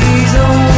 Please don't.